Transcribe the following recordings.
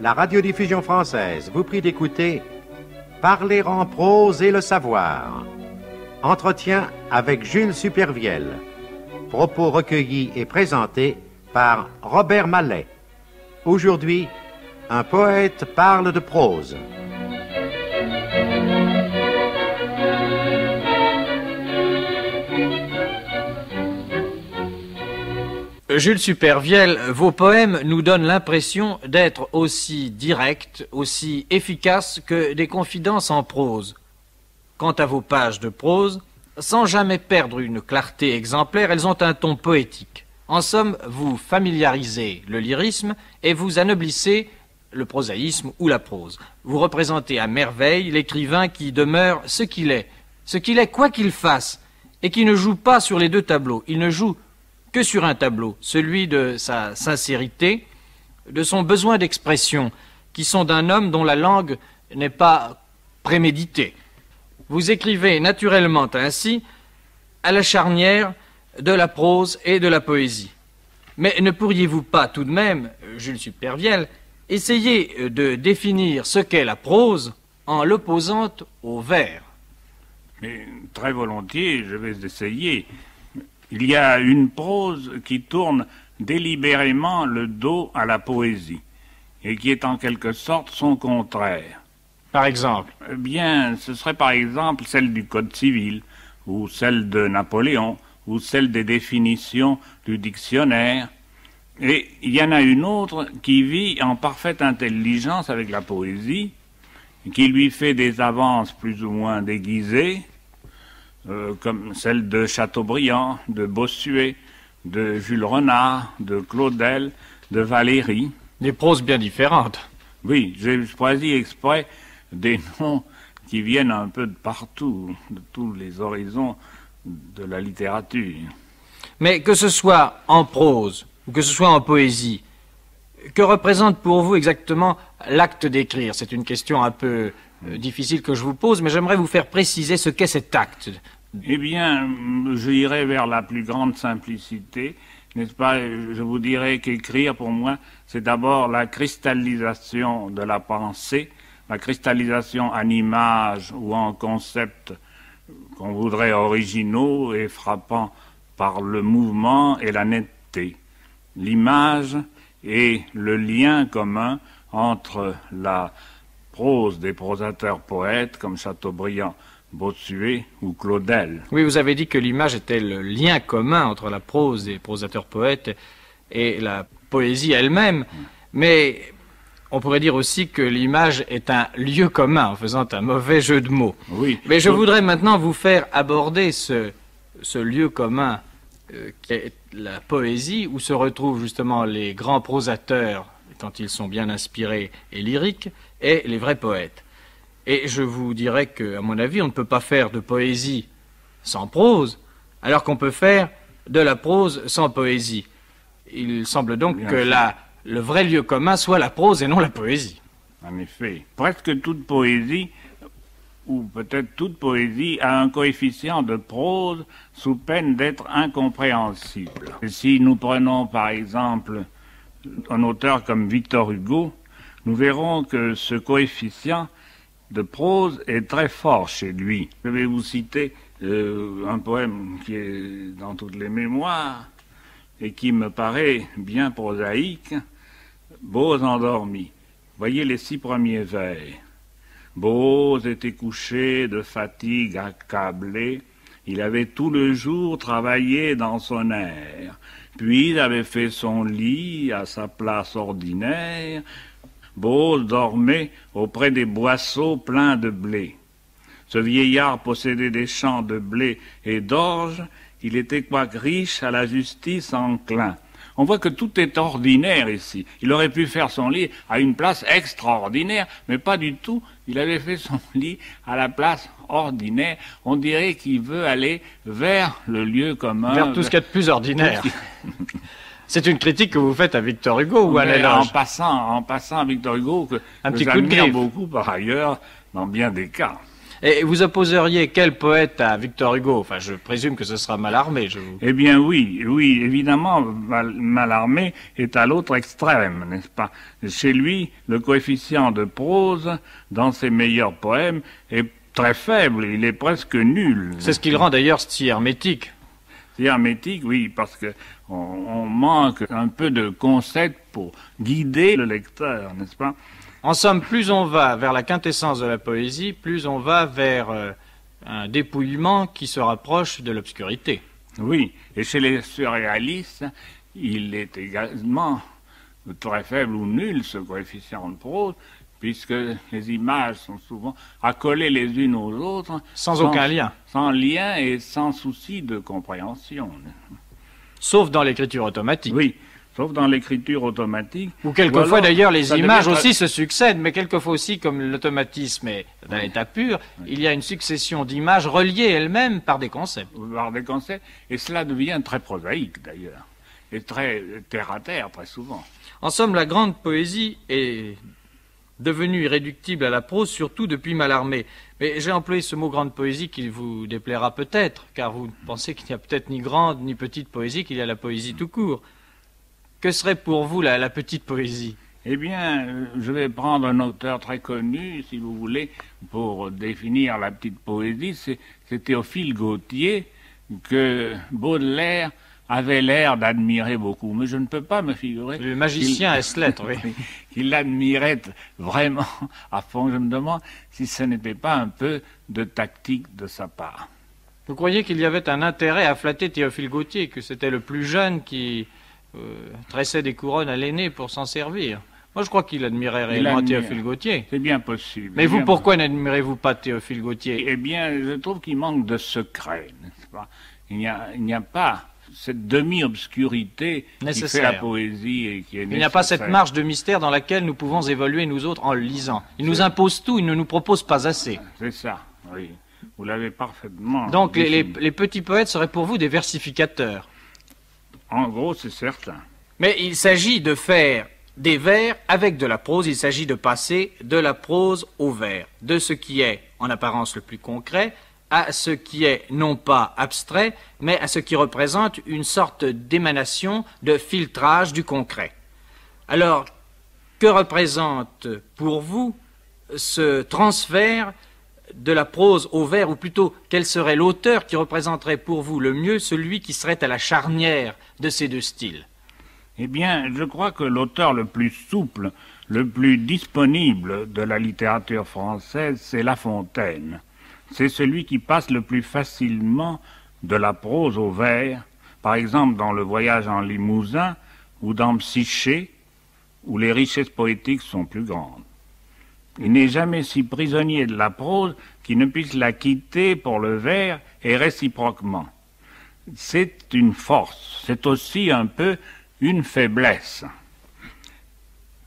la radiodiffusion française vous prie d'écouter Parler en prose et le savoir. Entretien avec Jules Supervielle. Propos recueillis et présentés par Robert Mallet. Aujourd'hui, un poète parle de prose. Jules Supervielle, vos poèmes nous donnent l'impression d'être aussi directs, aussi efficaces que des confidences en prose. Quant à vos pages de prose, sans jamais perdre une clarté exemplaire, elles ont un ton poétique. En somme, vous familiarisez le lyrisme et vous anoblissez le prosaïsme ou la prose. Vous représentez à merveille l'écrivain qui demeure ce qu'il est, ce qu'il est quoi qu'il fasse, et qui ne joue pas sur les deux tableaux. Il ne joue que sur un tableau, celui de sa sincérité, de son besoin d'expression, qui sont d'un homme dont la langue n'est pas préméditée. Vous écrivez naturellement ainsi à la charnière de la prose et de la poésie. Mais ne pourriez-vous pas tout de même, Jules Supervielle, essayer de définir ce qu'est la prose en l'opposant au vers? Mais très volontiers, je vais essayer. Il y a une prose qui tourne délibérément le dos à la poésie, et qui est en quelque sorte son contraire. Par exemple Eh bien, ce serait par exemple celle du Code civil, ou celle de Napoléon, ou celle des définitions du dictionnaire. Et il y en a une autre qui vit en parfaite intelligence avec la poésie, qui lui fait des avances plus ou moins déguisées, euh, comme celle de Chateaubriand, de Bossuet, de Jules Renard, de Claudel, de Valéry. Des proses bien différentes. Oui, j'ai choisi exprès des noms qui viennent un peu de partout, de tous les horizons de la littérature. Mais que ce soit en prose ou que ce soit en poésie, que représente pour vous exactement l'acte d'écrire? C'est une question un peu euh, difficile que je vous pose, mais j'aimerais vous faire préciser ce qu'est cet acte. Eh bien, je irai vers la plus grande simplicité, n'est-ce pas? Je vous dirais qu'écrire, pour moi, c'est d'abord la cristallisation de la pensée, la cristallisation en images ou en concepts qu'on voudrait originaux et frappants par le mouvement et la netteté. L'image et le lien commun entre la prose des prosateurs poètes comme Chateaubriand, Bossuet ou Claudel. Oui, vous avez dit que l'image était le lien commun entre la prose des prosateurs poètes et la poésie elle-même, mais on pourrait dire aussi que l'image est un lieu commun en faisant un mauvais jeu de mots. Oui. Mais je voudrais maintenant vous faire aborder ce, ce lieu commun euh, qui est la poésie, où se retrouvent justement les grands prosateurs, tant ils sont bien inspirés et lyriques, et les vrais poètes. Et je vous dirais que, à mon avis, on ne peut pas faire de poésie sans prose, alors qu'on peut faire de la prose sans poésie. Il semble donc Bien que la, le vrai lieu commun soit la prose et non la poésie. En effet, presque toute poésie, ou peut-être toute poésie, a un coefficient de prose sous peine d'être incompréhensible. Si nous prenons par exemple un auteur comme Victor Hugo, nous verrons que ce coefficient de prose est très fort chez lui. Je vais vous citer euh, un poème qui est dans toutes les mémoires et qui me paraît bien prosaïque, Beaux endormis. Voyez les six premiers vers. Beaux était couché de fatigue accablé, il avait tout le jour travaillé dans son air, puis avait fait son lit à sa place ordinaire, Bose dormait auprès des boisseaux pleins de blé. Ce vieillard possédait des champs de blé et d'orge, il était quoique riche à la justice enclin. On voit que tout est ordinaire ici. Il aurait pu faire son lit à une place extraordinaire, mais pas du tout. Il avait fait son lit à la place ordinaire. On dirait qu'il veut aller vers le lieu commun. Vers tout ce qu'il y a de plus ordinaire. C'est une critique que vous faites à Victor Hugo ou à Mais en passant, en passant à Victor Hugo, que Un que petit coup de griffe. beaucoup par ailleurs, dans bien des cas. Et vous opposeriez quel poète à Victor Hugo? Enfin, je présume que ce sera Mallarmé. Je vous... Eh bien oui, oui, évidemment, Mal- Mallarmé est à l'autre extrême, n'est-ce pas? Chez lui, le coefficient de prose, dans ses meilleurs poèmes, est très faible, il est presque nul. C'est ce qui le rend d'ailleurs si hermétique. C'est hermétique, oui, parce que on, on manque un peu de concept pour guider le lecteur, n'est-ce pas? En somme, plus on va vers la quintessence de la poésie, plus on va vers euh, un dépouillement qui se rapproche de l'obscurité. Oui, et chez les surréalistes, il est également très faible ou nul, ce coefficient de prose, puisque les images sont souvent accolées les unes aux autres. Sans aucun lien. Sans lien et sans souci de compréhension. Sauf dans l'écriture automatique. Oui, sauf dans l'écriture automatique. Ou quelquefois d'ailleurs les images devient- aussi se succèdent, mais quelquefois aussi comme l'automatisme est d'un état pur, il y a une succession d'images reliées elles-mêmes par des concepts. Par des concepts, et cela devient très prosaïque d'ailleurs, et très terre à terre très souvent. En somme, la grande poésie est devenue irréductible à la prose, surtout depuis Mallarmé. Mais j'ai employé ce mot grande poésie qui vous déplaira peut-être, car vous pensez qu'il n'y a peut-être ni grande ni petite poésie, qu'il y a la poésie tout court. Que serait pour vous la, la petite poésie? Eh bien, je vais prendre un auteur très connu, si vous voulez, pour définir la petite poésie. C'est Théophile Gautier que Baudelaire avait l'air d'admirer beaucoup. Mais je ne peux pas me figurer Le magicien est lettre, oui. qu'il l'admirait vraiment à fond. Je me demande si ce n'était pas un peu de tactique de sa part. Vous croyez qu'il y avait un intérêt à flatter Théophile Gautier, que c'était le plus jeune qui euh, tressait des couronnes à l'aîné pour s'en servir? Moi, je crois qu'il admirait réellement admire. Théophile Gautier. C'est bien possible. Mais vous, bien pourquoi n'admirez-vous pas Théophile Gautier? Eh bien, je trouve qu'il manque de secret, n'est-ce pas? Il n'y a, il n'y a pas cette demi-obscurité qui fait la poésie et qui est Il n'y a pas cette marge de mystère dans laquelle nous pouvons évoluer nous autres en le lisant. Il nous impose tout, il ne nous propose pas assez. C'est ça, oui. Vous l'avez parfaitement. Donc les, les petits poètes seraient pour vous des versificateurs. En gros, c'est certain. Mais il s'agit de faire des vers avec de la prose, il s'agit de passer de la prose au vers, de ce qui est en apparence le plus concret à ce qui est non pas abstrait, mais à ce qui représente une sorte d'émanation, de filtrage du concret. Alors, que représente pour vous ce transfert de la prose au vers, ou plutôt quel serait l'auteur qui représenterait pour vous le mieux celui qui serait à la charnière de ces deux styles? Eh bien, je crois que l'auteur le plus souple, le plus disponible de la littérature française, c'est La Fontaine. C'est celui qui passe le plus facilement de la prose au vers, par exemple dans Le Voyage en Limousin ou dans Psyché, où les richesses poétiques sont plus grandes. Il n'est jamais si prisonnier de la prose qu'il ne puisse la quitter pour le vers et réciproquement. C'est une force, c'est aussi un peu une faiblesse.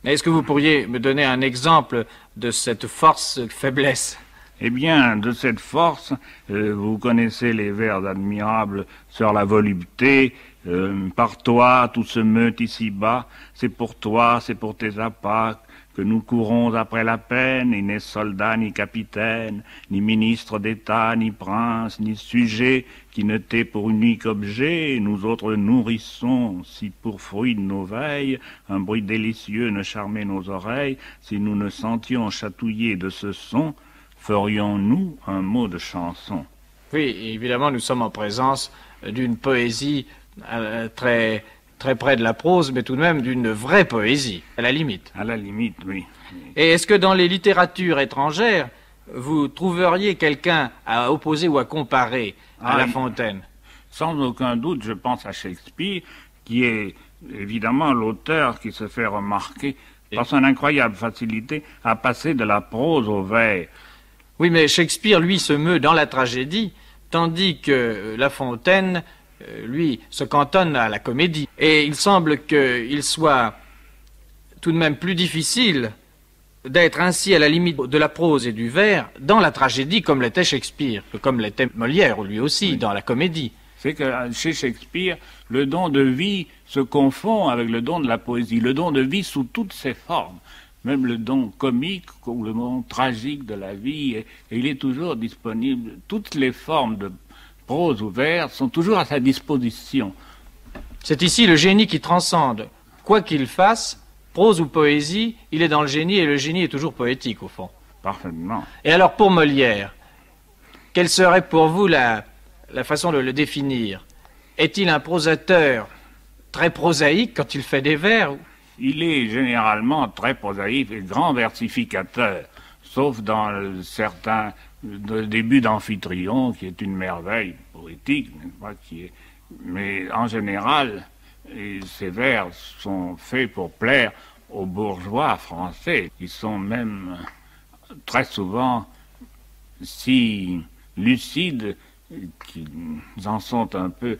Est-ce que vous pourriez me donner un exemple de cette force-faiblesse? Eh bien, de cette force, euh, vous connaissez les vers admirables sur la volupté. euh, par toi, tout se meut ici-bas. C'est pour toi, c'est pour tes appâts que nous courons après la peine. Il n'est soldat ni capitaine, ni ministre d'État, ni prince, ni sujet qui ne t'est pour unique objet. Nous autres nourrissons, si pour fruit de nos veilles, un bruit délicieux ne charmait nos oreilles, si nous ne sentions chatouiller de ce son, ferions-nous un mot de chanson? Oui, évidemment, nous sommes en présence d'une poésie euh, très, très près de la prose, mais tout de même d'une vraie poésie, à la limite. À la limite, oui. Et est-ce que dans les littératures étrangères, vous trouveriez quelqu'un à opposer ou à comparer à Ah, La Fontaine? Sans aucun doute, je pense à Shakespeare, qui est évidemment l'auteur qui se fait remarquer par son incroyable facilité à passer de la prose au vers. Oui, mais Shakespeare, lui, se meut dans la tragédie, tandis que euh, La Fontaine, euh, lui, se cantonne à la comédie. Et il semble qu'il soit tout de même plus difficile d'être ainsi à la limite de la prose et du vers dans la tragédie comme l'était Shakespeare, que comme l'était Molière lui aussi dans la comédie. C'est que euh, chez Shakespeare, le don de vie se confond avec le don de la poésie, le don de vie sous toutes ses formes. Même le don comique ou le don tragique de la vie, et, il est toujours disponible. Toutes les formes de prose ou vers sont toujours à sa disposition. C'est ici le génie qui transcende. Quoi qu'il fasse, prose ou poésie, il est dans le génie et le génie est toujours poétique au fond. Parfaitement. Et alors pour Molière, quelle serait pour vous la, la façon de le définir? Est-il un prosateur très prosaïque quand il fait des vers Il est généralement très prosaïque et grand versificateur, sauf dans certains débuts d'Amphitryon, qui est une merveille poétique, mais en général, ces vers sont faits pour plaire aux bourgeois français, qui sont même très souvent si lucides qu'ils en sont un peu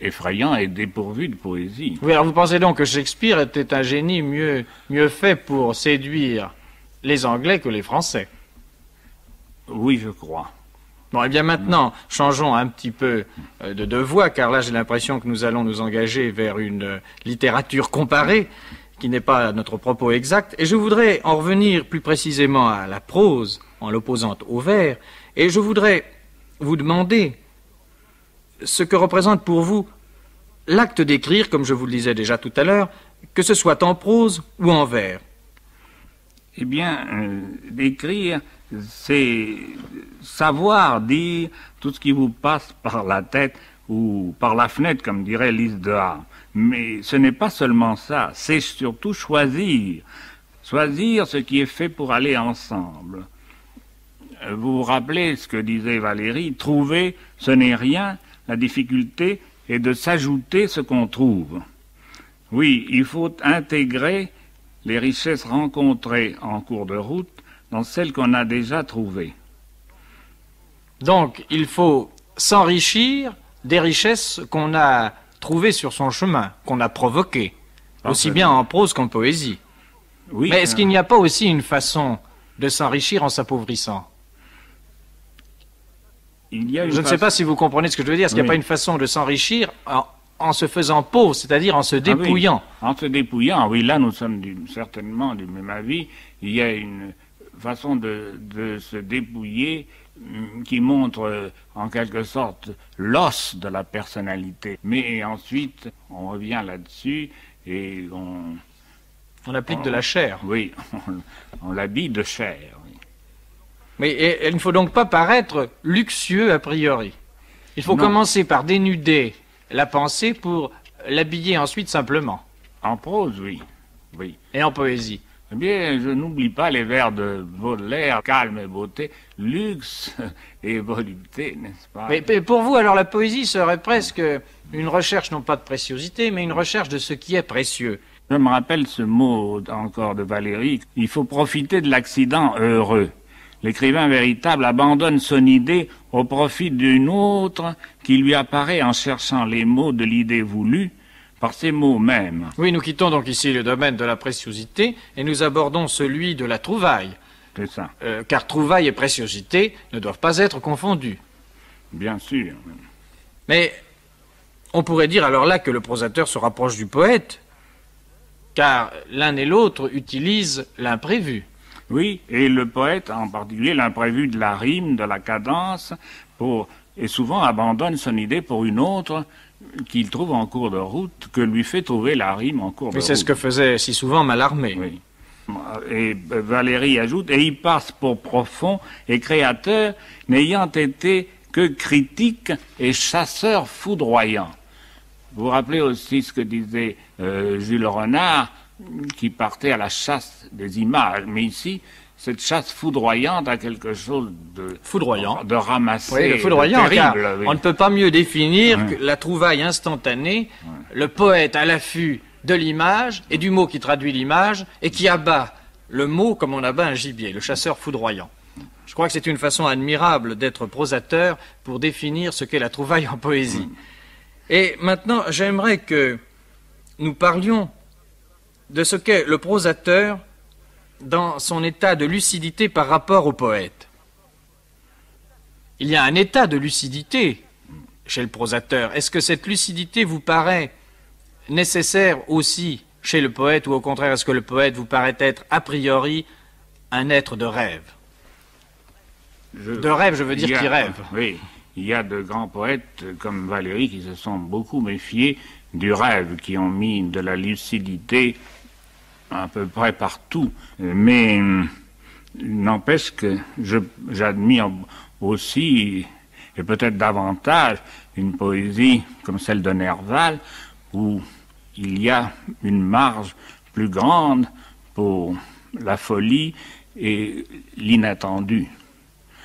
effrayants et dépourvus de poésie. Oui, alors vous pensez donc que Shakespeare était un génie mieux, mieux fait pour séduire les Anglais que les Français? Oui, je crois. Bon, et eh bien maintenant, changeons un petit peu euh, de, de voix, car là j'ai l'impression que nous allons nous engager vers une euh, littérature comparée, qui n'est pas notre propos exact. Et je voudrais en revenir plus précisément à la prose, en l'opposant au vers, et je voudrais vous demander ce que représente pour vous l'acte d'écrire, comme je vous le disais déjà tout à l'heure, que ce soit en prose ou en vers? Eh bien, euh, d'écrire, c'est savoir dire tout ce qui vous passe par la tête ou par la fenêtre, comme dirait Lise Dehars. Mais ce n'est pas seulement ça, c'est surtout choisir. Choisir ce qui est fait pour aller ensemble. Vous vous rappelez ce que disait Valérie, trouver, ce n'est rien, la difficulté est de s'ajouter ce qu'on trouve. Oui, il faut intégrer les richesses rencontrées en cours de route dans celles qu'on a déjà trouvées. Donc, il faut s'enrichir des richesses qu'on a trouvées sur son chemin, qu'on a provoquées, aussi bien en prose qu'en poésie. Oui, Mais est-ce qu'il n'y a pas aussi une façon de s'enrichir en s'appauvrissant? Il y a Je ne sais pas si vous comprenez ce que je veux dire. Est-ce qu'il n'y a pas une façon de s'enrichir en, se faisant pauvre, c'est-à-dire en se ah dépouillant? En se dépouillant, oui, là nous sommes certainement du même avis. Il y a une façon de, de se dépouiller mm, qui montre euh, en quelque sorte l'os de la personnalité. Mais ensuite, on revient là-dessus et on... On applique de la chair. Oui, on, l'habille de chair. Mais il ne faut donc pas paraître luxueux a priori. Il faut commencer par dénuder la pensée pour l'habiller ensuite simplement. En prose, oui. oui. Et en poésie. Eh bien, je n'oublie pas les vers de Baudelaire, calme et beauté, luxe et volupté, n'est-ce pas? Mais, pour vous, alors la poésie serait presque une recherche non pas de préciosité, mais une recherche de ce qui est précieux. Je me rappelle ce mot encore de Valérie, il faut profiter de l'accident heureux. L'écrivain véritable abandonne son idée au profit d'une autre qui lui apparaît en cherchant les mots de l'idée voulue par ces mots mêmes. Oui, nous quittons donc ici le domaine de la préciosité et nous abordons celui de la trouvaille. C'est ça. Euh, car trouvaille et préciosité ne doivent pas être confondus. Bien sûr. Mais on pourrait dire alors là que le prosateur se rapproche du poète, car l'un et l'autre utilisent l'imprévu. Oui, et le poète, en particulier l'imprévu de la rime, de la cadence, pour, et souvent abandonne son idée pour une autre qu'il trouve en cours de route, que lui fait trouver la rime en cours de route. c'est ce que faisait si souvent Mallarmé. Oui. Et Valérie ajoute, et il passe pour profond et créateur, n'ayant été que critique et chasseur foudroyant. Vous vous rappelez aussi ce que disait euh, Jules Renard, qui partait à la chasse des images, mais ici, cette chasse foudroyante a quelque chose de foudroyant, de ramassé, oui, de foudroyant, on ne peut pas mieux définir que la trouvaille instantanée, le poète à l'affût de l'image et du mot qui traduit l'image et qui abat le mot comme on abat un gibier, le chasseur foudroyant. Je crois que c'est une façon admirable d'être prosateur pour définir ce qu'est la trouvaille en poésie. Et maintenant, j'aimerais que nous parlions de ce qu'est le prosateur dans son état de lucidité par rapport au poète. Il y a un état de lucidité chez le prosateur. Est-ce que cette lucidité vous paraît nécessaire aussi chez le poète ou au contraire est-ce que le poète vous paraît être a priori un être de rêve? De rêve, je veux dire qui rêve. Oui, il y a de grands poètes comme Valéry qui se sont beaucoup méfiés du rêve, qui ont mis de la lucidité à peu près partout. Mais n'empêche que j'admire aussi, et peut-être davantage, une poésie comme celle de Nerval, où il y a une marge plus grande pour la folie et l'inattendu.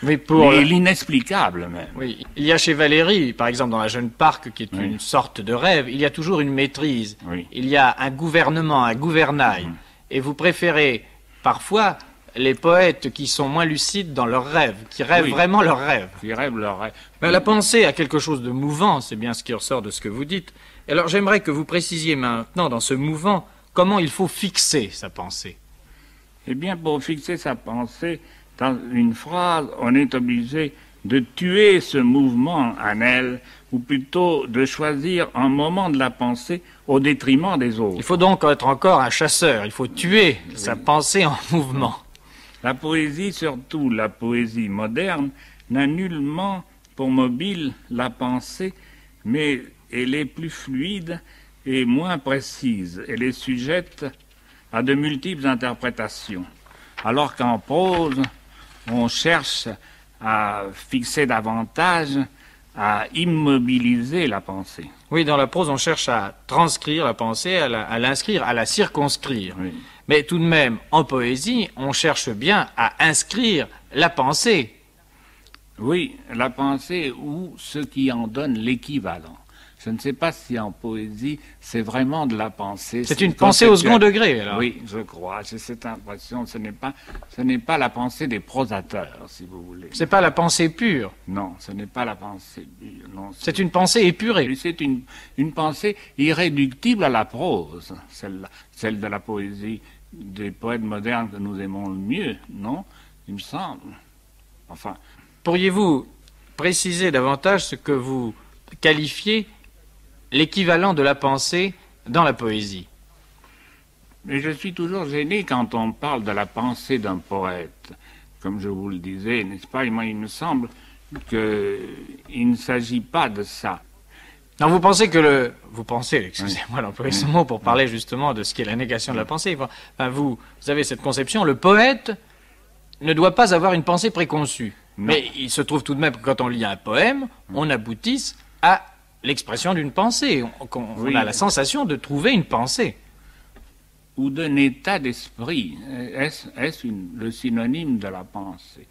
Mais pour l'inexplicable même. Oui, il y a chez Valérie, par exemple dans la Jeune Parc, qui est une sorte de rêve, il y a toujours une maîtrise. Il y a un gouvernement, un gouvernail. Mm. Et vous préférez parfois les poètes qui sont moins lucides dans leurs rêves, qui rêvent vraiment leurs rêves. Qui rêvent leurs rêves. Ben, la pensée a quelque chose de mouvant, c'est bien ce qui ressort de ce que vous dites. Alors j'aimerais que vous précisiez maintenant, dans ce mouvant, comment il faut fixer sa pensée. Eh bien, pour fixer sa pensée, dans une phrase, on est obligé de tuer ce mouvement en elle, ou plutôt de choisir un moment de la pensée au détriment des autres. Il faut donc être encore un chasseur, il faut tuer sa pensée en mouvement. La poésie, surtout la poésie moderne, n'a nullement pour mobile la pensée, mais elle est plus fluide et moins précise. Elle est sujette à de multiples interprétations. Alors qu'en prose, on cherche à fixer davantage, à immobiliser la pensée. Oui, dans la prose, on cherche à transcrire la pensée, à l'inscrire, à, la circonscrire. Mais tout de même, en poésie, on cherche bien à inscrire la pensée. Oui, la pensée ou ce qui en donne l'équivalent. Je ne sais pas si en poésie, c'est vraiment de la pensée. C'est une pensée au second degré, alors. Oui, je crois. J'ai cette impression. Ce n'est pas, ce n'est pas la pensée des prosateurs, si vous voulez. C'est pas la pensée pure. Non, ce n'est pas la pensée pure. C'est une pensée épurée. C'est une, une pensée irréductible à la prose, celle, celle de la poésie des poètes modernes que nous aimons le mieux, non Il me semble. Enfin. Pourriez-vous préciser davantage ce que vous qualifiez l'équivalent de la pensée dans la poésie. Mais je suis toujours gêné quand on parle de la pensée d'un poète. Comme je vous le disais, n'est-ce pas Moi, il me semble qu'il ne s'agit pas de ça. Non, vous pensez que le... Vous pensez, excusez-moi d'employer ce mot pour parler justement de ce qui est la négation de la pensée. Enfin, vous, vous avez cette conception, le poète ne doit pas avoir une pensée préconçue. Mais il se trouve tout de même que quand on lit un poème, on aboutisse à l'expression d'une pensée. On, a la sensation de trouver une pensée. Ou d'un état d'esprit. Est-ce le synonyme de la pensée?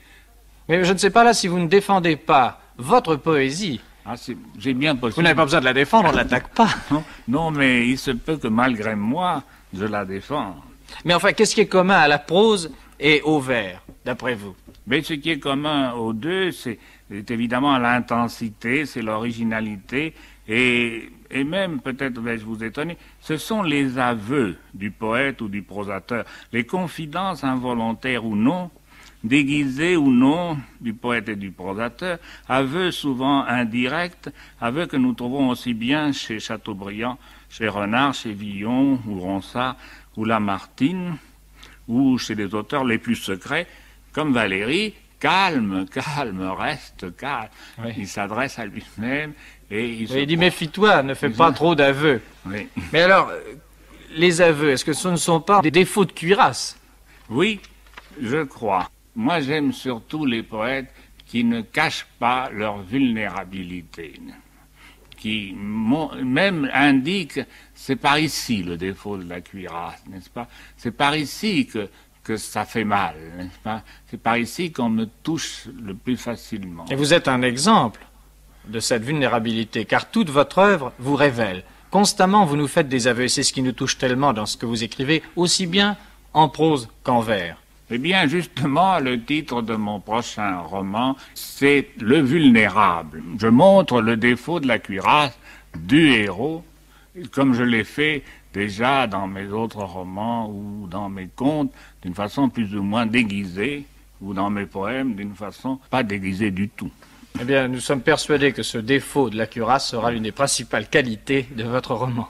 Mais je ne sais pas là si vous ne défendez pas votre poésie. Ah, j'ai bien possible. Vous n'avez pas besoin de la défendre, on ne l'attaque pas. Non, mais il se peut que malgré moi, je la défende. Mais enfin, qu'est-ce qui est commun à la prose et au vers, d'après vous? Mais ce qui est commun aux deux, c'est évidemment l'intensité, c'est l'originalité, et, même, peut-être vais-je vous étonner, ce sont les aveux du poète ou du prosateur, les confidences involontaires ou non, déguisées ou non du poète et du prosateur, aveux souvent indirects, aveux que nous trouvons aussi bien chez Chateaubriand, chez Renard, chez Villon ou Ronsard ou Lamartine, ou chez les auteurs les plus secrets, comme Valéry, calme, calme, reste calme. Il s'adresse à lui-même et il, dit méfie-toi, ne fais pas trop d'aveux. Mais alors, euh, les aveux, est-ce que ce ne sont pas des défauts de cuirasse? Oui, je crois. Moi, j'aime surtout les poètes qui ne cachent pas leur vulnérabilité, qui même indiquent c'est par ici le défaut de la cuirasse, n'est-ce pas? C'est par ici que que ça fait mal, n'est-ce pas? C'est par ici qu'on me touche le plus facilement. Et vous êtes un exemple de cette vulnérabilité, car toute votre œuvre vous révèle. Constamment, vous nous faites des aveux, et c'est ce qui nous touche tellement dans ce que vous écrivez, aussi bien en prose qu'en vers. Eh bien, justement, le titre de mon prochain roman, c'est Le vulnérable. Je montre le défaut de la cuirasse du héros, comme je l'ai fait déjà dans mes autres romans ou dans mes contes d'une façon plus ou moins déguisée, ou dans mes poèmes d'une façon pas déguisée du tout. Eh bien, nous sommes persuadés que ce défaut de la cuirasse sera l'une des principales qualités de votre roman.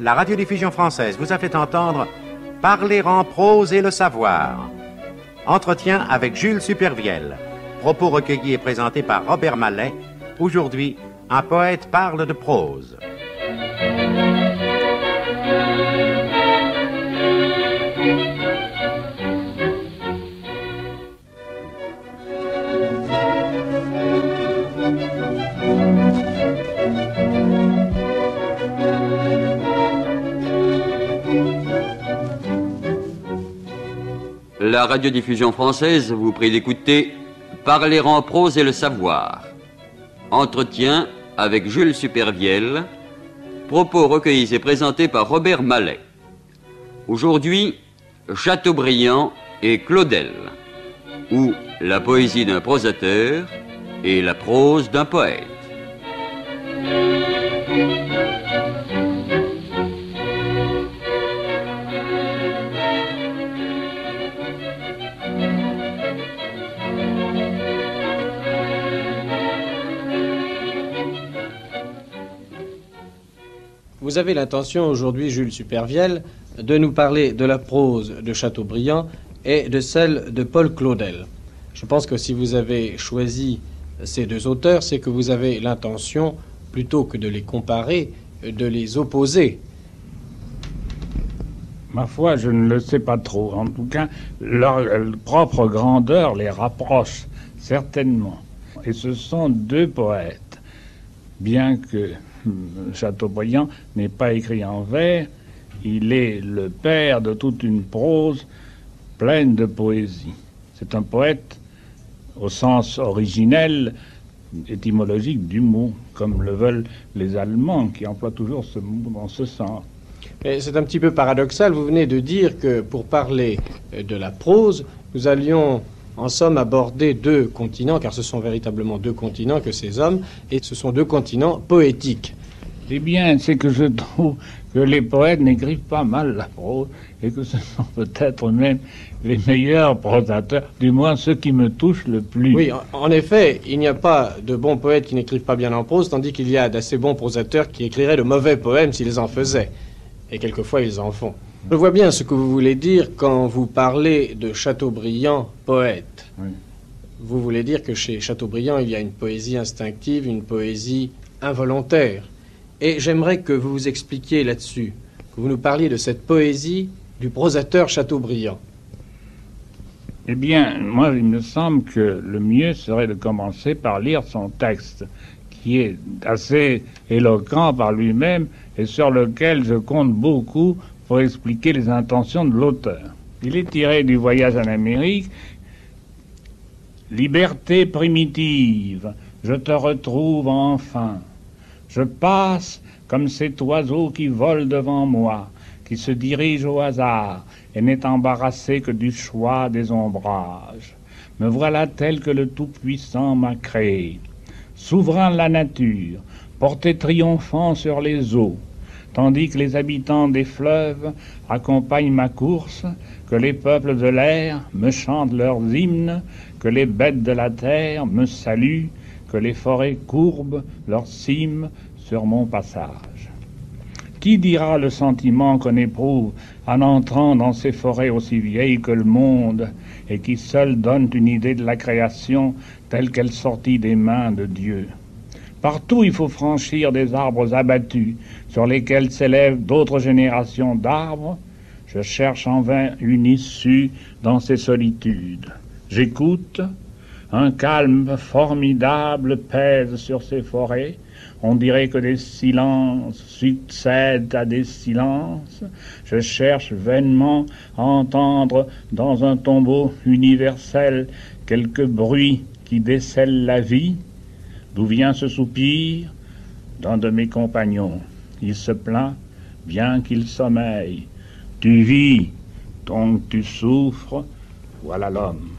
La radiodiffusion française vous a fait entendre Parler en prose et le savoir. Entretien avec Jules Supervielle. Propos recueillis et présentés par Robert Mallet. Aujourd'hui, un poète parle de prose. La radiodiffusion française vous prie d'écouter Parler en prose et le savoir. Entretien avec Jules Supervielle. Propos recueillis et présentés par Robert Mallet. Aujourd'hui, Chateaubriand et Claudel, ou la poésie d'un prosateur et la prose d'un poète. Vous avez l'intention aujourd'hui, Jules Supervielle, de nous parler de la prose de Chateaubriand et de celle de Paul Claudel. Je pense que si vous avez choisi ces deux auteurs, c'est que vous avez l'intention, plutôt que de les comparer, de les opposer. Ma foi, je ne le sais pas trop. En tout cas, leur, leur propre grandeur les rapproche certainement. Et ce sont deux poètes, bien que Chateaubriand n'est pas écrit en vers, il est le père de toute une prose pleine de poésie. C'est un poète au sens originel, étymologique du mot, comme le veulent les Allemands, qui emploient toujours ce mot dans ce sens. C'est un petit peu paradoxal. Vous venez de dire que pour parler de la prose, nous allions en somme aborder deux continents, car ce sont véritablement deux continents que ces hommes, et ce sont deux continents poétiques. Eh bien, c'est que je trouve que les poètes n'écrivent pas mal la prose, et que ce sont peut-être même les meilleurs prosateurs, du moins ceux qui me touchent le plus. Oui, en effet, il n'y a pas de bons poètes qui n'écrivent pas bien en prose, tandis qu'il y a d'assez bons prosateurs qui écriraient de mauvais poèmes s'ils en faisaient. Et quelquefois, ils en font. Je vois bien ce que vous voulez dire quand vous parlez de Chateaubriand, poète. Oui. Vous voulez dire que chez Chateaubriand, il y a une poésie instinctive, une poésie involontaire. Et j'aimerais que vous vous expliquiez là-dessus, que vous nous parliez de cette poésie du prosateur Chateaubriand. Eh bien, moi, il me semble que le mieux serait de commencer par lire son texte, qui est assez éloquent par lui-même et sur lequel je compte beaucoup pour expliquer les intentions de l'auteur. Il est tiré du voyage en Amérique. Liberté primitive, je te retrouve enfin. Je passe comme cet oiseau qui vole devant moi, qui se dirige au hasard et n'est embarrassé que du choix des ombrages. Me voilà tel que le Tout-Puissant m'a créé, souverain de la nature, porté triomphant sur les eaux, tandis que les habitants des fleuves accompagnent ma course, que les peuples de l'air me chantent leurs hymnes, que les bêtes de la terre me saluent, que les forêts courbent leurs cimes sur mon passage. Qui dira le sentiment qu'on éprouve en entrant dans ces forêts aussi vieilles que le monde et qui seules donnent une idée de la création telle qu'elle sortit des mains de Dieu? Partout il faut franchir des arbres abattus sur lesquels s'élèvent d'autres générations d'arbres. Je cherche en vain une issue dans ces solitudes. J'écoute, un calme formidable pèse sur ces forêts, on dirait que des silences succèdent à des silences. Je cherche vainement à entendre dans un tombeau universel quelque bruit qui décèle la vie. D'où vient ce soupir? D'un de mes compagnons. Il se plaint, bien qu'il sommeille. Tu vis, donc tu souffres. Voilà l'homme.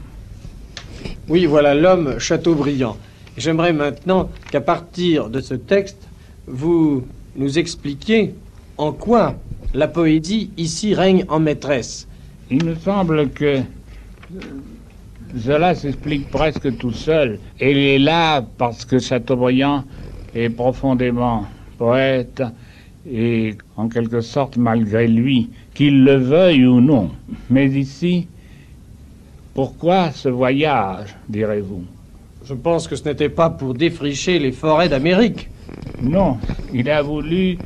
Oui, voilà l'homme Chateaubriand. J'aimerais maintenant qu'à partir de ce texte, vous nous expliquiez en quoi la poésie ici règne en maîtresse. Il me semble que cela s'explique presque tout seul. Il est là parce que Chateaubriand est profondément poète et en quelque sorte malgré lui, qu'il le veuille ou non. Mais ici, pourquoi ce voyage, direz-vous? Je pense que ce n'était pas pour défricher les forêts d'Amérique. Non, il a voulu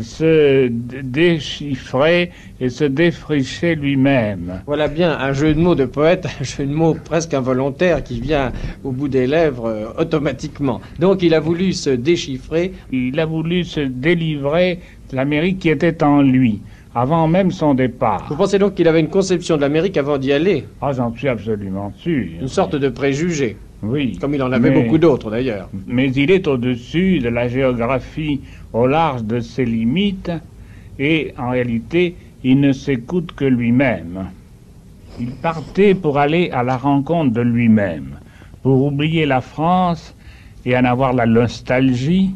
se déchiffrer et se défricher lui-même. Voilà bien un jeu de mots de poète, un jeu de mots presque involontaire qui vient au bout des lèvres euh, automatiquement. Donc il a voulu se déchiffrer. Il a voulu se délivrer de l'Amérique qui était en lui, avant même son départ. Vous pensez donc qu'il avait une conception de l'Amérique avant d'y aller? Ah, j'en suis absolument sûr. Une sorte de préjugé, Oui. comme il en avait Mais- beaucoup d'autres d'ailleurs. Mais il est au-dessus de la géographie au large de ses limites et en réalité il ne s'écoute que lui-même. Il partait pour aller à la rencontre de lui-même, pour oublier la France et en avoir la nostalgie,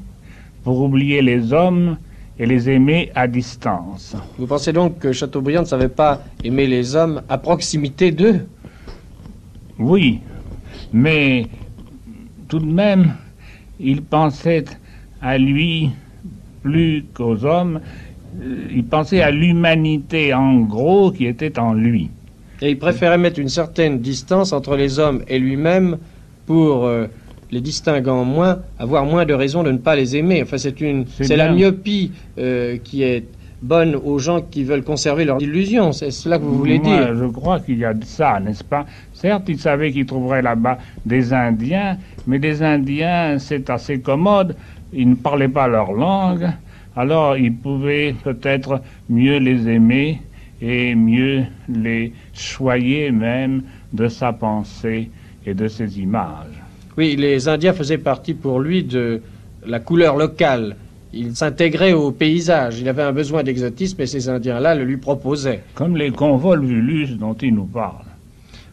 pour oublier les hommes et les aimer à distance. Vous pensez donc que Chateaubriand ne savait pas aimer les hommes à proximité d'eux? Oui, mais tout de même, il pensait à lui plus qu'aux hommes. Euh, Il pensait à l'humanité en gros qui était en lui. Et il préférait mettre une certaine distance entre les hommes et lui-même pour, euh, les distinguant moins, avoir moins de raisons de ne pas les aimer. Enfin, c'est une, C'est la myopie euh, qui est bonne aux gens qui veulent conserver leur illusion. C'est cela que vous voulez Moi, dire. Je crois qu'il y a de ça, n'est-ce pas? Certes, il savait qu'il trouverait là-bas des Indiens, mais les Indiens, c'est assez commode. Ils ne parlaient pas leur langue, alors il pouvait peut-être mieux les aimer et mieux les choyer même de sa pensée et de ses images. Oui, les Indiens faisaient partie pour lui de la couleur locale. Il s'intégrait au paysage. Il avait un besoin d'exotisme et ces Indiens-là le lui proposaient. Comme les convolvulus dont il nous parle.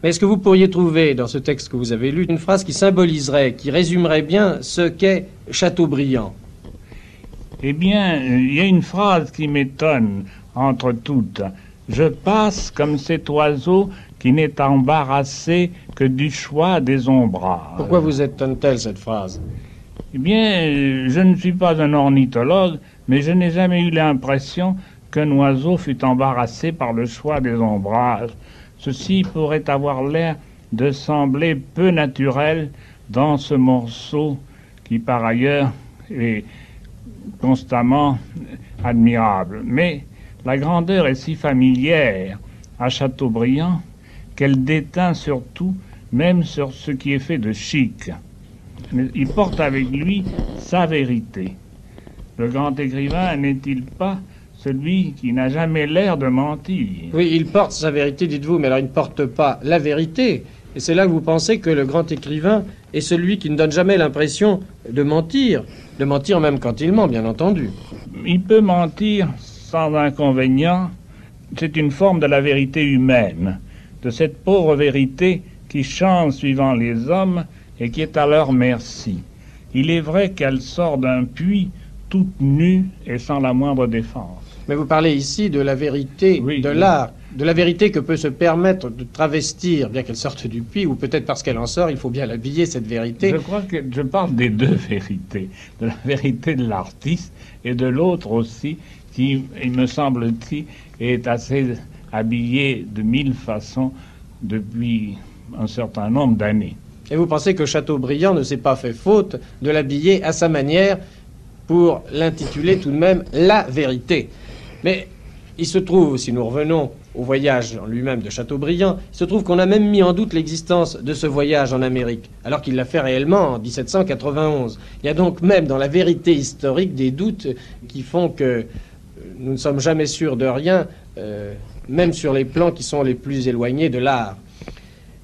Mais est-ce que vous pourriez trouver dans ce texte que vous avez lu une phrase qui symboliserait, qui résumerait bien ce qu'est Chateaubriand? Eh bien, il y a une phrase qui m'étonne entre toutes. Je passe comme cet oiseau qui n'est embarrassé que du choix des ombrages. Pourquoi vous étonne-t-elle cette phrase? Eh bien, je ne suis pas un ornithologue, mais je n'ai jamais eu l'impression qu'un oiseau fût embarrassé par le choix des ombrages. Ceci pourrait avoir l'air de sembler peu naturel dans ce morceau qui, par ailleurs, est constamment admirable. Mais la grandeur est si familière à Chateaubriand qu'elle déteint surtout même sur ce qui est fait de chic. Mais il porte avec lui sa vérité. Le grand écrivain n'est-il pas celui qui n'a jamais l'air de mentir? Oui, il porte sa vérité, dites-vous, mais alors il ne porte pas la vérité. Et c'est là que vous pensez que le grand écrivain est celui qui ne donne jamais l'impression de mentir. De mentir même quand il ment, bien entendu. Il peut mentir sans inconvénient. C'est une forme de la vérité humaine, de cette pauvre vérité qui change suivant les hommes et qui est à leur merci. Il est vrai qu'elle sort d'un puits toute nue et sans la moindre défense. Mais vous parlez ici de la vérité Oui, de oui. l'art, de la vérité que peut se permettre de travestir, bien qu'elle sorte du puits, ou peut-être parce qu'elle en sort, il faut bien l'habiller, cette vérité. Je crois que je parle des deux vérités, de la vérité de l'artiste et de l'autre aussi, qui, il me semble-t-il, est assez habillé de mille façons depuis un certain nombre d'années. Et vous pensez que Chateaubriand ne s'est pas fait faute de l'habiller à sa manière pour l'intituler tout de même La vérité. Mais il se trouve, si nous revenons au voyage en lui-même de Chateaubriand, il se trouve qu'on a même mis en doute l'existence de ce voyage en Amérique, alors qu'il l'a fait réellement en 1791. Il y a donc même dans la vérité historique des doutes qui font que nous ne sommes jamais sûrs de rien, euh, même sur les plans qui sont les plus éloignés de l'art.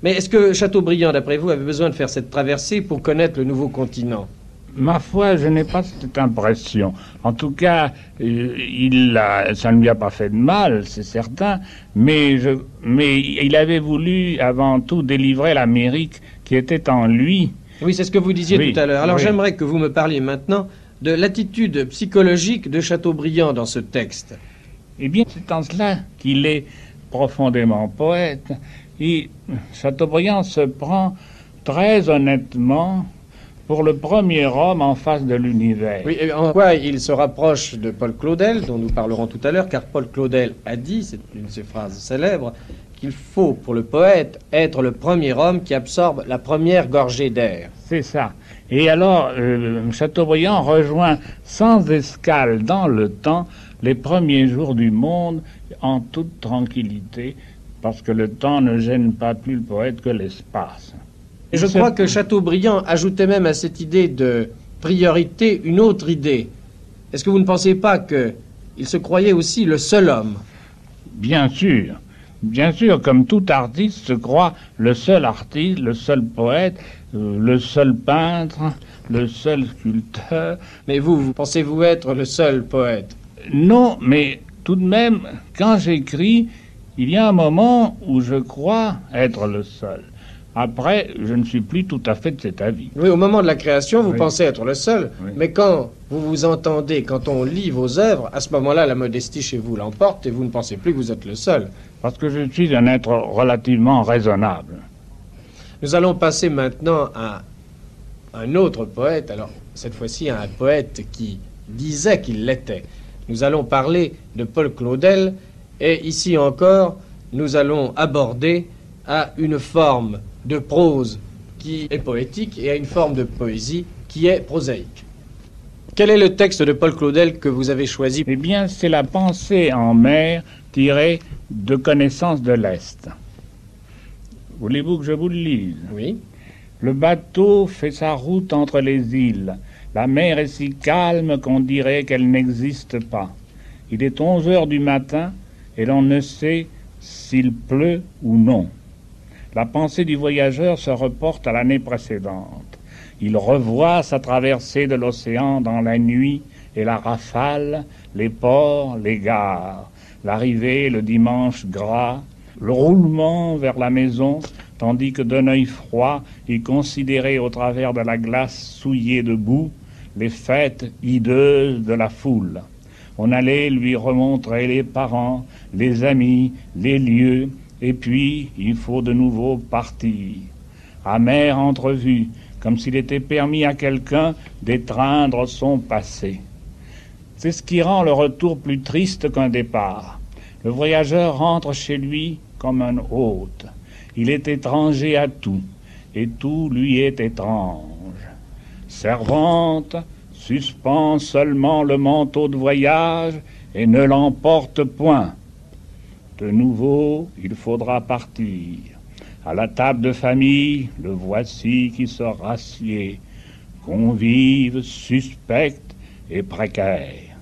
Mais est-ce que Chateaubriand, d'après vous, avait besoin de faire cette traversée pour connaître le nouveau continent? Ma foi, je n'ai pas cette impression. En tout cas, euh, il a, ça ne lui a pas fait de mal, c'est certain, mais, je, mais il avait voulu avant tout délivrer l'Amérique qui était en lui. Oui, c'est ce que vous disiez Oui, tout à l'heure. Alors oui. j'aimerais que vous me parliez maintenant de l'attitude psychologique de Chateaubriand dans ce texte. Eh bien, c'est en cela qu'il est profondément poète. Et Chateaubriand se prend très honnêtement pour le premier homme en face de l'univers. Oui, et en quoi il se rapproche de Paul Claudel, dont nous parlerons tout à l'heure, car Paul Claudel a dit, c'est une de ses phrases célèbres, qu'il faut pour le poète être le premier homme qui absorbe la première gorgée d'air. C'est ça. Et alors, euh, Chateaubriand rejoint sans escale dans le temps les premiers jours du monde en toute tranquillité, parce que le temps ne gêne pas plus le poète que l'espace. Et je crois que Chateaubriand ajoutait même à cette idée de priorité une autre idée. Est-ce que vous ne pensez pas qu'il se croyait aussi le seul homme? Bien sûr. Bien sûr, comme tout artiste se croit le seul artiste, le seul poète, euh, le seul peintre, le seul sculpteur. Mais vous, vous pensez-vous être le seul poète? Non, mais tout de même, quand j'écris, il y a un moment où je crois être le seul. Après, je ne suis plus tout à fait de cet avis. Oui, au moment de la création, vous Oui. pensez être le seul. Oui. Mais quand vous vous entendez, quand on lit vos œuvres, à ce moment-là, la modestie chez vous l'emporte et vous ne pensez plus que vous êtes le seul. Parce que je suis un être relativement raisonnable. Nous allons passer maintenant à un autre poète, alors cette fois-ci à un poète qui disait qu'il l'était. Nous allons parler de Paul Claudel et ici encore, nous allons aborder à une forme de prose qui est poétique et à une forme de poésie qui est prosaïque. Quel est le texte de Paul Claudel que vous avez choisi? Eh bien, c'est la pensée en mer tirée de connaissances de l'Est. Voulez-vous que je vous le lise? Oui. Le bateau fait sa route entre les îles. La mer est si calme qu'on dirait qu'elle n'existe pas. Il est onze heures du matin et l'on ne sait s'il pleut ou non. La pensée du voyageur se reporte à l'année précédente. Il revoit sa traversée de l'océan dans la nuit et la rafale, les ports, les gares, l'arrivée le dimanche gras, le roulement vers la maison, tandis que d'un œil froid il considérait au travers de la glace souillée de boue les fêtes hideuses de la foule. On allait lui remontrer les parents, les amis, les lieux, et puis il faut de nouveau partir. Amère entrevue, comme s'il était permis à quelqu'un d'étreindre son passé. C'est ce qui rend le retour plus triste qu'un départ. Le voyageur rentre chez lui comme un hôte. Il est étranger à tout, et tout lui est étrange. Servante, suspend seulement le manteau de voyage et ne l'emporte point. De nouveau, il faudra partir. À la table de famille, le voici qui se rassied, convive, suspect et précaire.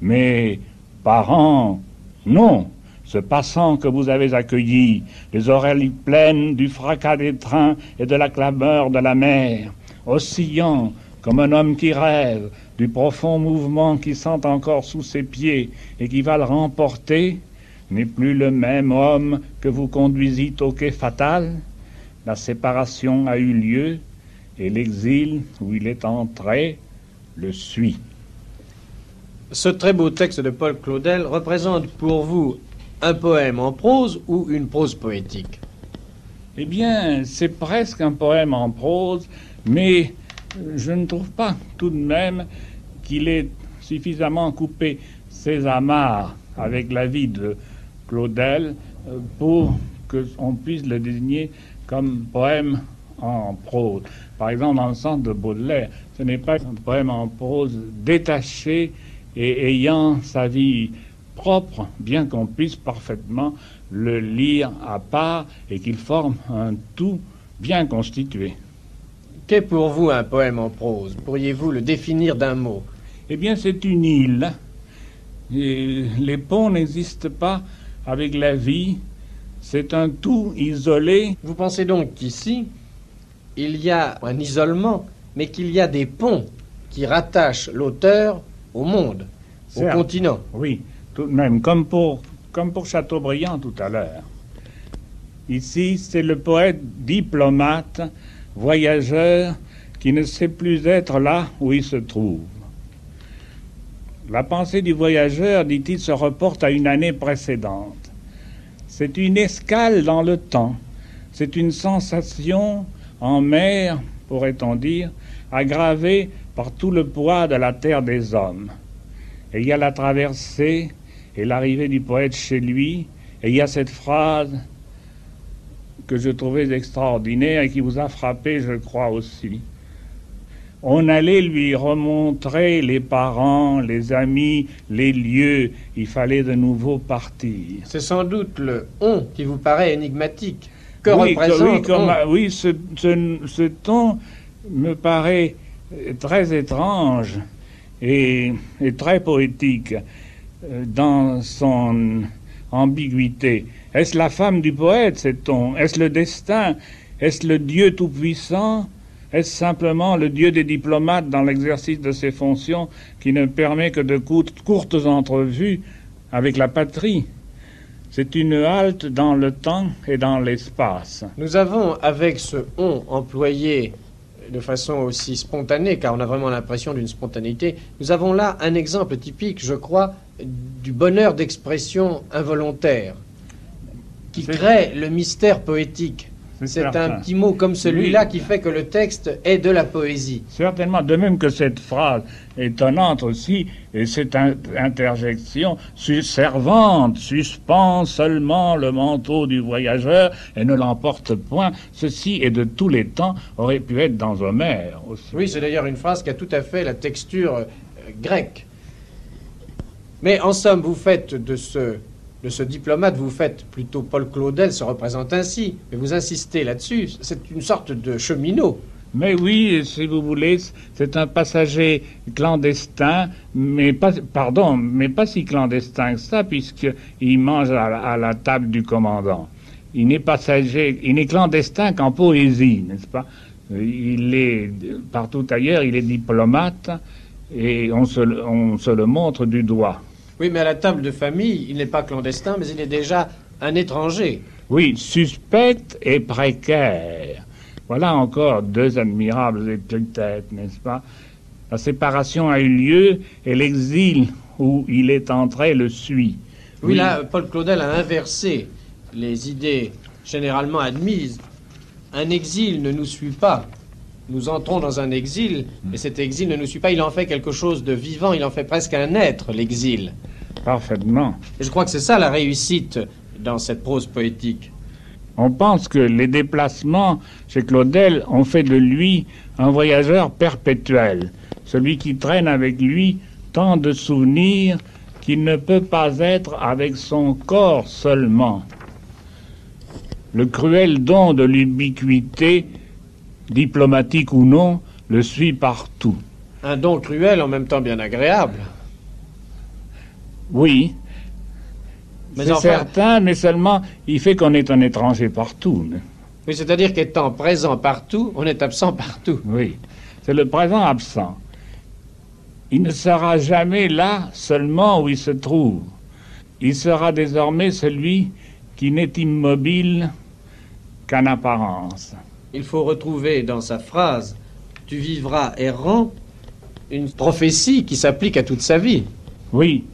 Mais, parents, non, ce passant que vous avez accueilli, les oreilles pleines du fracas des trains et de la clameur de la mer, oscillant comme un homme qui rêve du profond mouvement qui sent encore sous ses pieds et qui va le remporter, n'est plus le même homme que vous conduisîtes au quai fatal. La séparation a eu lieu et l'exil où il est entré le suit. Ce très beau texte de Paul Claudel représente pour vous un poème en prose ou une prose poétique? Eh bien, c'est presque un poème en prose, mais je ne trouve pas tout de même qu'il ait suffisamment coupé ses amarres avec la vie de Claudel euh, pour qu'on puisse le désigner comme poème en prose. Par exemple, dans le sens de Baudelaire, ce n'est pas un poème en prose détaché et ayant sa vie propre, bien qu'on puisse parfaitement le lire à part et qu'il forme un tout bien constitué. Qu'est pour vous un poème en prose? Pourriez-vous le définir d'un mot? Eh bien, c'est une île. Et les ponts n'existent pas avec la vie. C'est un tout isolé. Vous pensez donc qu'ici, il y a un isolement, mais qu'il y a des ponts qui rattachent l'auteur au monde, au continent. Oui, tout de même, comme pour, comme pour Chateaubriand tout à l'heure. Ici, c'est le poète diplomate, voyageur, qui ne sait plus être là où il se trouve. La pensée du voyageur, dit-il, se reporte à une année précédente. C'est une escale dans le temps. C'est une sensation en mer, pourrait-on dire, aggravée par tout le poids de la terre des hommes. Et il y a la traversée et l'arrivée du poète chez lui, et il y a cette phrase que je trouvais extraordinaire et qui vous a frappé, je crois aussi. On allait lui remontrer les parents, les amis, les lieux. Il fallait de nouveau partir. C'est sans doute le on qui vous paraît énigmatique. Que oui, représente oui, comme- on oui, ce, ce- ce ton me paraît très étrange et, et très poétique euh, dans son ambiguïté. Est-ce la femme du poète, cet on Est-ce le destin? Est-ce le Dieu tout-puissant? Est-ce simplement le Dieu des diplomates dans l'exercice de ses fonctions qui ne permet que de courtes, courtes entrevues avec la patrie? C'est une halte dans le temps et dans l'espace. Nous avons, avec ce on employé de façon aussi spontanée, car on a vraiment l'impression d'une spontanéité, nous avons là un exemple typique, je crois, du bonheur d'expression involontaire, qui crée le mystère poétique. C'est un petit mot comme celui-là qui fait que le texte est de la poésie. Certainement, de même que cette phrase étonnante aussi, et cette in- interjection servante suspend seulement le manteau du voyageur et ne l'emporte point, ceci et de tous les temps aurait pu être dans Homère aussi. Oui, c'est d'ailleurs une phrase qui a tout à fait la texture euh, grecque. Mais en somme, vous faites de ce, de ce diplomate, vous faites plutôt Paul Claudel se représente ainsi, mais vous insistez là-dessus, c'est une sorte de cheminot. Mais oui, si vous voulez, c'est un passager clandestin, mais pas, pardon, mais pas si clandestin que ça, puisqu'il mange à, la- table du commandant. Il n'est passager, il n'est clandestin qu'en poésie, n'est-ce pas? Il est partout ailleurs, il est diplomate, et on se le montre du doigt. Oui, mais à la table de famille, il n'est pas clandestin, mais il est déjà un étranger. Oui, suspect et précaire. Voilà encore deux admirables épithètes, n'est-ce pas? La séparation a eu lieu et l'exil où il est entré le suit. Oui, là, Paul Claudel a inversé les idées généralement admises. Un exil ne nous suit pas. Nous entrons dans un exil, et cet exil ne nous suit pas. Il en fait quelque chose de vivant, il en fait presque un être, l'exil. Parfaitement. Et je crois que c'est ça la réussite dans cette prose poétique. On pense que les déplacements chez Claudel ont fait de lui un voyageur perpétuel, celui qui traîne avec lui tant de souvenirs qu'il ne peut pas être avec son corps seulement. Le cruel don de l'ubiquité, diplomatique ou non, le suit partout. Un don cruel, en même temps bien agréable. Oui, c'est enfin, certain, mais seulement il fait qu'on est un étranger partout. ne- oui, c'est-à-dire qu'étant présent partout, on est absent partout. Oui, c'est le présent absent. Il ne sera jamais là seulement où il se trouve. Il sera désormais celui qui n'est immobile qu'en apparence. Il faut retrouver dans sa phrase Tu vivras errant une prophétie qui s'applique à toute sa vie. Oui,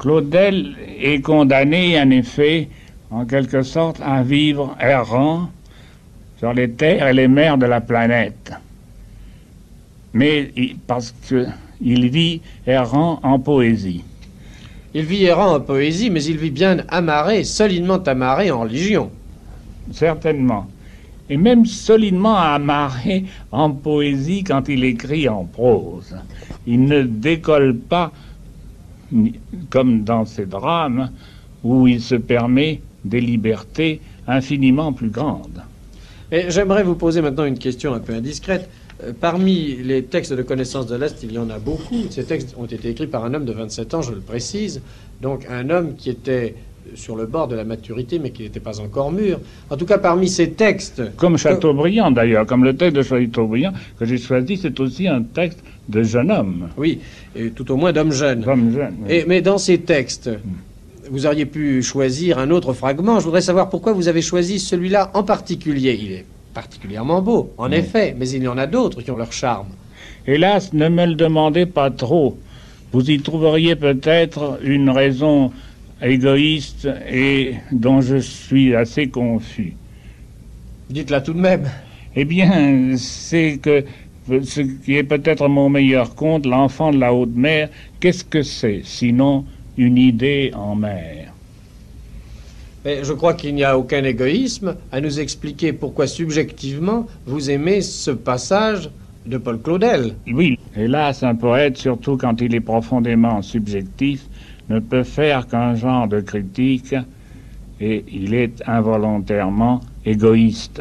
Claudel est condamné, en effet, en quelque sorte, à vivre errant sur les terres et les mers de la planète. Mais parce qu'il vit errant en poésie. Il vit errant en poésie, mais il vit bien amarré, solidement amarré en religion. Certainement. Et même solidement amarré en poésie quand il écrit en prose. Il ne décolle pas comme dans ses drames où il se permet des libertés infiniment plus grandes. J'aimerais vous poser maintenant une question un peu indiscrète. Euh, Parmi les textes de connaissance de l'Est, il y en a beaucoup. Ces textes ont été écrits par un homme de 27 ans, je le précise. Donc un homme qui était sur le bord de la maturité, mais qui n'était pas encore mûr. En tout cas, parmi ces textes, Comme Chateaubriand d'ailleurs, comme le texte de Chateaubriand que j'ai choisi, c'est aussi un texte de jeune homme. oui, et tout au moins d'hommes jeunes. Homme jeune. oui. Et, mais dans ces textes, vous auriez pu choisir un autre fragment. Je voudrais savoir pourquoi vous avez choisi celui-là en particulier. Il est particulièrement beau, en effet, mais il y en a d'autres qui ont leur charme. Hélas, ne me le demandez pas trop. Vous y trouveriez peut-être une raison égoïste et dont je suis assez confus. Dites-la tout de même. Eh bien, c'est que ce qui est peut-être mon meilleur conte, L'enfant de la haute mer, qu'est-ce que c'est sinon une idée en mer? Mais je crois qu'il n'y a aucun égoïsme à nous expliquer pourquoi subjectivement vous aimez ce passage de Paul Claudel. Oui, hélas, un poète, surtout quand il est profondément subjectif, ne peut faire qu'un genre de critique et il est involontairement égoïste.